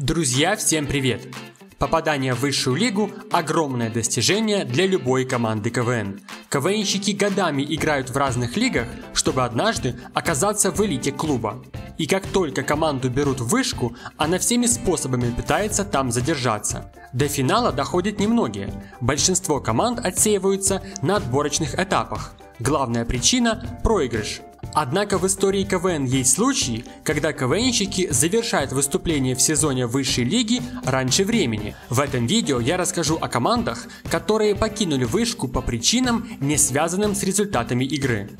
Друзья, всем привет! Попадание в высшую лигу – огромное достижение для любой команды КВН. КВНщики годами играют в разных лигах, чтобы однажды оказаться в элите клуба. И как только команду берут в вышку, она всеми способами пытается там задержаться. До финала доходят немногие. Большинство команд отсеиваются на отборочных этапах. Главная причина – проигрыш. Однако в истории КВН есть случаи, когда КВНщики завершают выступление в сезоне высшей лиги раньше времени. В этом видео я расскажу о командах, которые покинули вышку по причинам, не связанным с результатами игры.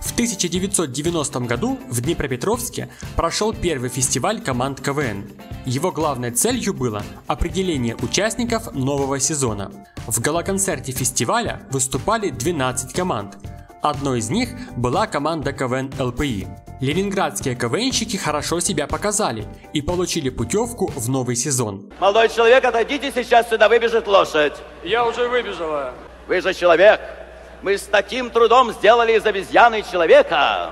В 1990 году в Днепропетровске прошел первый фестиваль команд КВН. Его главной целью было определение участников нового сезона. В галоконцерте фестиваля выступали 12 команд – Одной из них была команда КВН ЛПИ. Ленинградские КВНщики хорошо себя показали и получили путевку в новый сезон. Молодой человек, отойдите, сейчас сюда выбежит лошадь. Я уже выбежала. Вы же человек. Мы с таким трудом сделали из обезьяны человека.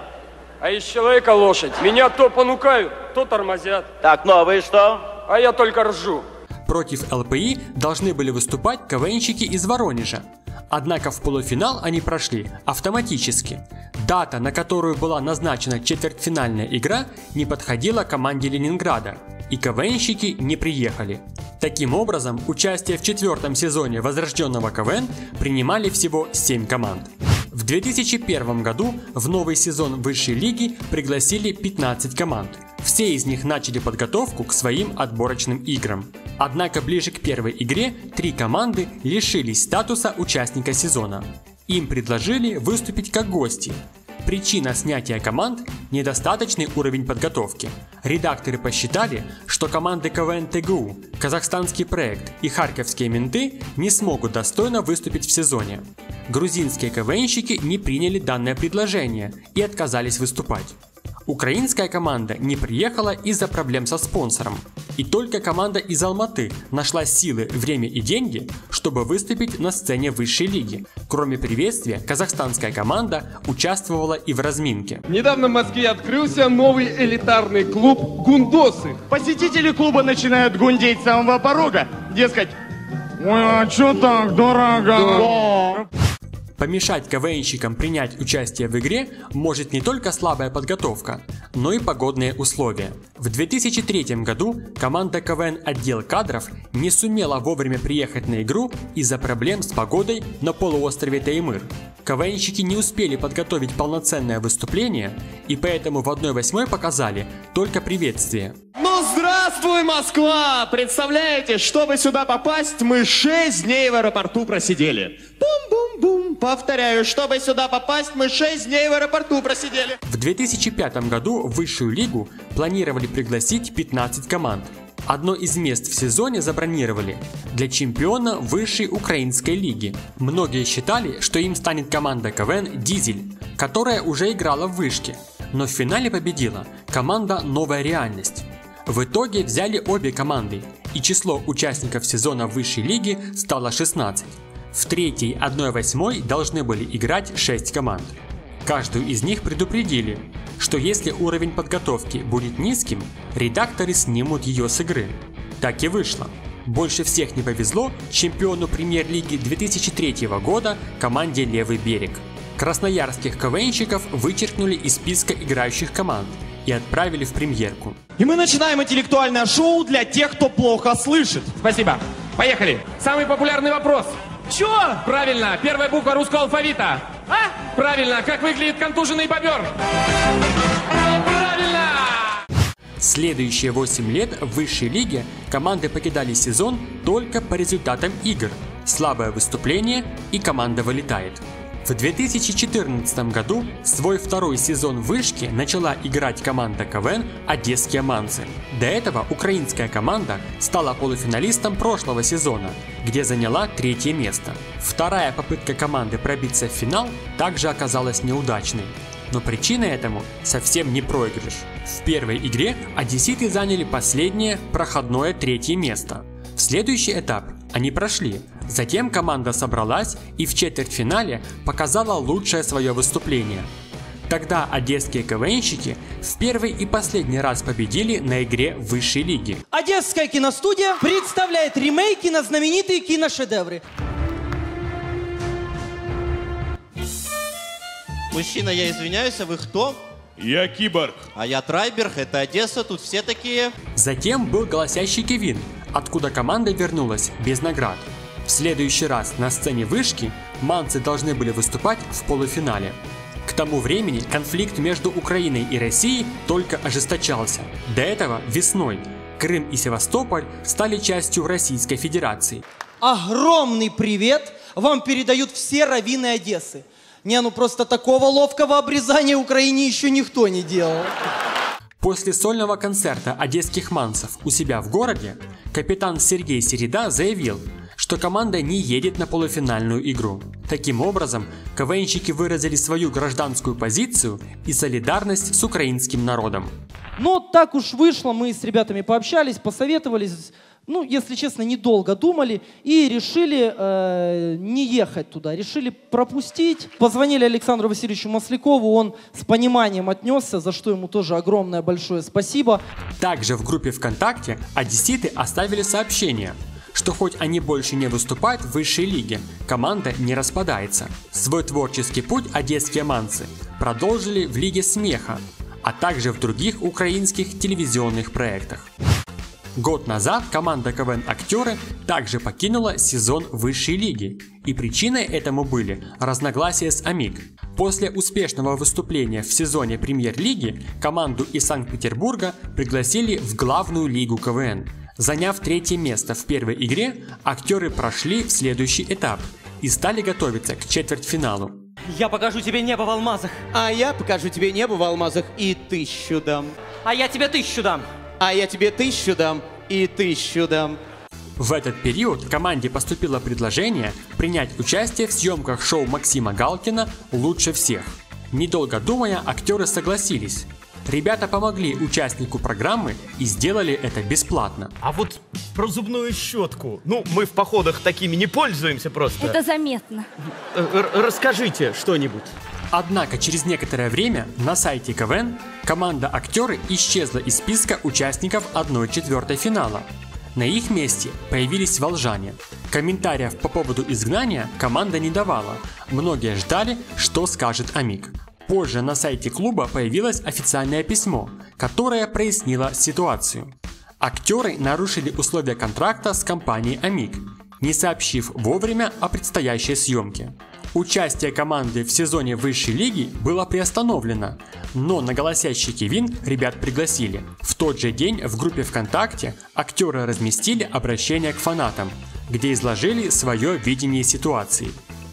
А из человека лошадь. Меня то понукают, то тормозят. Так, ну а вы что? А я только ржу. Против ЛПИ должны были выступать КВНщики из Воронежа. Однако в полуфинал они прошли автоматически. Дата, на которую была назначена четвертьфинальная игра, не подходила команде Ленинграда, и КВНщики не приехали. Таким образом, участие в четвертом сезоне возрожденного КВН принимали всего 7 команд. В 2001 году в новый сезон высшей лиги пригласили 15 команд. Все из них начали подготовку к своим отборочным играм. Однако ближе к первой игре три команды лишились статуса участника сезона. Им предложили выступить как гости. Причина снятия команд – недостаточный уровень подготовки. Редакторы посчитали, что команды КВН ТГУ, казахстанский проект и харьковские менты не смогут достойно выступить в сезоне. Грузинские КВНщики не приняли данное предложение и отказались выступать. Украинская команда не приехала из-за проблем со спонсором. И только команда из Алматы нашла силы, время и деньги, чтобы выступить на сцене высшей лиги. Кроме приветствия, казахстанская команда участвовала и в разминке. Недавно в Москве открылся новый элитарный клуб «Гундосы». Посетители клуба начинают гундеть с самого порога. Дескать, ой, а чё так дорого? Помешать КВНщикам принять участие в игре может не только слабая подготовка, но и погодные условия. В 2003 году команда КВН отдел кадров не сумела вовремя приехать на игру из-за проблем с погодой на полуострове Таймыр. КВНщики не успели подготовить полноценное выступление и поэтому в 1-8 показали только приветствие. Здравствуй, Москва! Представляете, чтобы сюда попасть, мы 6 дней в аэропорту просидели. Бум-бум-бум. Повторяю, чтобы сюда попасть, мы 6 дней в аэропорту просидели. В 2005 году в высшую лигу планировали пригласить 15 команд. Одно из мест в сезоне забронировали для чемпиона высшей украинской лиги. Многие считали, что им станет команда КВН «Дизель», которая уже играла в вышке. Но в финале победила команда «Новая реальность». В итоге взяли обе команды, и число участников сезона высшей лиги стало 16. В третьей 1-8 должны были играть 6 команд. Каждую из них предупредили, что если уровень подготовки будет низким, редакторы снимут ее с игры. Так и вышло. Больше всех не повезло чемпиону премьер-лиги 2003 года команде «Левый берег». Красноярских КВНщиков вычеркнули из списка играющих команд и отправили в премьерку. И мы начинаем интеллектуальное шоу для тех, кто плохо слышит. Спасибо. Поехали. Самый популярный вопрос. Чё? Правильно, первая буква русского алфавита. А? Правильно, как выглядит контуженный бобер? Правильно! Следующие 8 лет в высшей лиге команды покидали сезон только по результатам игр. Слабое выступление и команда вылетает. В 2014 году свой второй сезон вышки начала играть команда КВН «Одесские манцы». До этого украинская команда стала полуфиналистом прошлого сезона, где заняла третье место. Вторая попытка команды пробиться в финал также оказалась неудачной. Но причиной этому совсем не проигрыш. В первой игре одесситы заняли последнее проходное третье место. В следующий этап они прошли, Затем команда собралась и в четвертьфинале показала лучшее свое выступление. Тогда одесские КВНщики в первый и последний раз победили на игре высшей лиги. Одесская киностудия представляет ремейки на знаменитые киношедевры. Мужчина, я извиняюсь, а вы кто? Я киборг. А я Трайберг, это Одесса, тут все такие. Затем был голосящий Кевин, откуда команда вернулась без наград. В следующий раз на сцене вышки манцы должны были выступать в полуфинале. К тому времени конфликт между Украиной и Россией только ожесточался. До этого весной Крым и Севастополь стали частью Российской Федерации. Огромный привет вам передают все раввины Одессы. Не, ну просто такого ловкого обрезания Украине еще никто не делал. После сольного концерта одесских манцев у себя в городе капитан Сергей Середа заявил, что команда не едет на полуфинальную игру. Таким образом, КВНщики выразили свою гражданскую позицию и солидарность с украинским народом. Но так уж вышло, мы с ребятами пообщались, посоветовались, ну, если честно, недолго думали и решили э, не ехать туда, решили пропустить. Позвонили Александру Васильевичу Маслякову, он с пониманием отнесся, за что ему тоже огромное большое спасибо. Также в группе ВКонтакте одесситы оставили сообщение, что хоть они больше не выступают в высшей лиге, команда не распадается. Свой творческий путь одесские манцы продолжили в Лиге смеха, а также в других украинских телевизионных проектах. Год назад команда КВН «Актеры» также покинула сезон высшей лиги, и причиной этому были разногласия с АМИГ. После успешного выступления в сезоне премьер-лиги команду из Санкт-Петербурга пригласили в главную лигу КВН. Заняв третье место в первой игре, актеры прошли в следующий этап и стали готовиться к четвертьфиналу. Я покажу тебе небо в алмазах, А я покажу тебе небо в алмазах и тысячу дам. а я тебе тысячу дам. А я тебе тысячу дам и тысячу дам. В этот период команде поступило предложение принять участие в съемках шоу Максима Галкина «Лучше всех». Недолго думая, актеры согласились. Ребята помогли участнику программы и сделали это бесплатно. А вот про зубную щетку. Ну, мы в походах такими не пользуемся просто. Это заметно. Р- расскажите что-нибудь. Однако через некоторое время на сайте КВН команда актеры исчезла из списка участников 1-4 финала. На их месте появились волжане. Комментариев по поводу изгнания команда не давала. Многие ждали, что скажет Амик. Позже на сайте клуба появилось официальное письмо, которое прояснило ситуацию. Актеры нарушили условия контракта с компанией Амик, не сообщив вовремя о предстоящей съемке. Участие команды в сезоне высшей лиги было приостановлено, но на голосящий Кевин ребят пригласили. В тот же день в группе ВКонтакте актеры разместили обращение к фанатам, где изложили свое видение ситуации.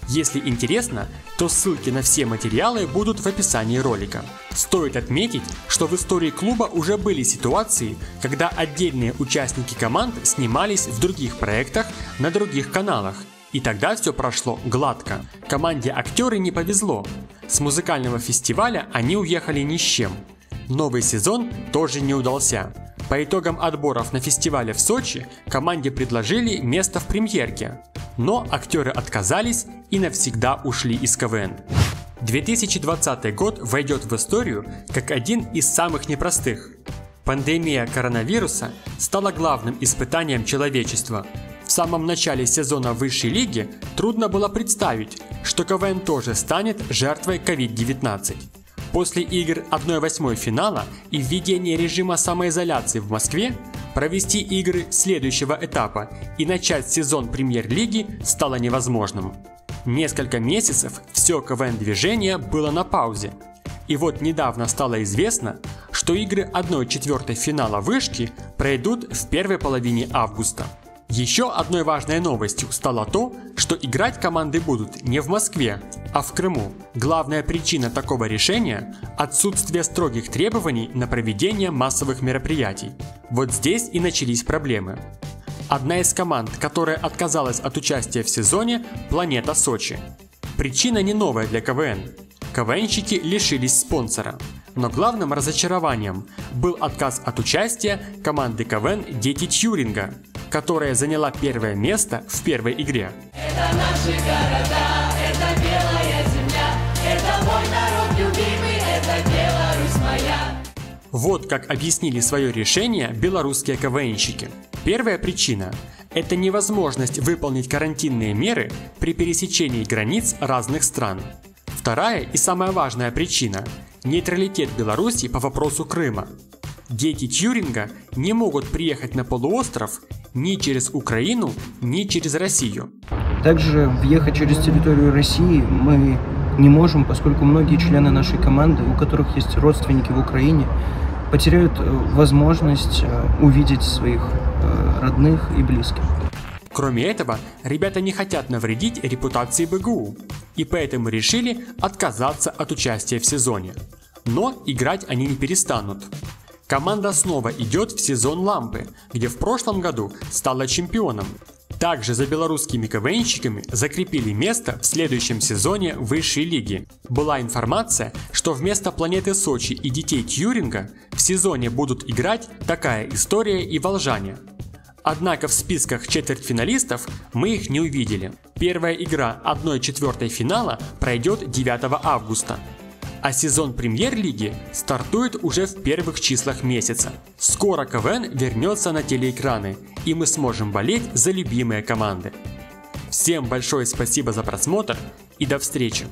Если интересно, то ссылки на все материалы будут в описании ролика. Стоит отметить, что в истории клуба уже были ситуации, когда отдельные участники команд снимались в других проектах на других каналах, и тогда все прошло гладко. Команде актеры не повезло. С музыкального фестиваля они уехали ни с чем. Новый сезон тоже не удался. По итогам отборов на фестивале в Сочи команде предложили место в премьерке, но актеры отказались и навсегда ушли из КВН. 2020 год войдет в историю как один из самых непростых. Пандемия коронавируса стала главным испытанием человечества. В самом начале сезона высшей лиги трудно было представить, что КВН тоже станет жертвой COVID-19. После игр 1-8 финала и введения режима самоизоляции в Москве провести игры следующего этапа и начать сезон премьер-лиги стало невозможным. Несколько месяцев все КВН-движение было на паузе. И вот недавно стало известно, что игры 1-4 финала вышки пройдут в первой половине августа. Еще одной важной новостью стало то, что играть команды будут не в Москве, а в Крыму. Главная причина такого решения – отсутствие строгих требований на проведение массовых мероприятий. Вот здесь и начались проблемы. Одна из команд, которая отказалась от участия в сезоне – Планета Сочи. Причина не новая для КВН. КВНщики лишились спонсора. Но главным разочарованием был отказ от участия команды КВН «Дети Тьюринга», которая заняла первое место в первой игре. Это наши города, это белая земля, это мой народ любимый, Вот как объяснили свое решение белорусские КВНщики. Первая причина – это невозможность выполнить карантинные меры при пересечении границ разных стран. Вторая и самая важная причина – нейтралитет Беларуси по вопросу Крыма. Дети Тьюринга не могут приехать на полуостров ни через Украину, ни через Россию. Также въехать через территорию России мы не можем, поскольку многие члены нашей команды, у которых есть родственники в Украине, потеряют э, возможность э, увидеть своих э, родных и близких. Кроме этого, ребята не хотят навредить репутации БГУ, и поэтому решили отказаться от участия в сезоне. Но играть они не перестанут. Команда снова идет в сезон лампы, где в прошлом году стала чемпионом. Также за белорусскими КВНщиками закрепили место в следующем сезоне высшей лиги. Была информация, что вместо планеты Сочи и детей Тьюринга в сезоне будут играть такая история и волжане. Однако в списках четвертьфиналистов мы их не увидели. Первая игра 1-4 финала пройдет 9 августа. А сезон премьер-лиги стартует уже в первых числах месяца. Скоро КВН вернется на телеэкраны, и мы сможем болеть за любимые команды. Всем большое спасибо за просмотр и до встречи!